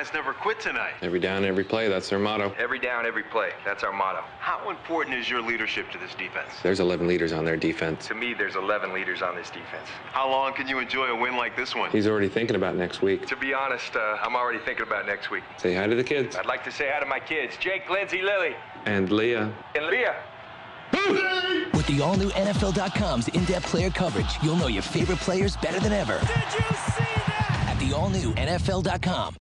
Guys never quit tonight. Every down, every play, that's their motto. Every down, every play. That's our motto. How important is your leadership to this defense? There's 11 leaders on their defense. To me, there's 11 leaders on this defense. How long can you enjoy a win like this one? He's already thinking about next week. To be honest, uh, I'm already thinking about next week. Say hi to the kids. I'd like to say hi to my kids, Jake, Lindsay, Lily, And Leah. and Leah. With the all new NFL.com's in depth player coverage, you'll know your favorite players better than ever. Did you see that? At the all new NFL.com.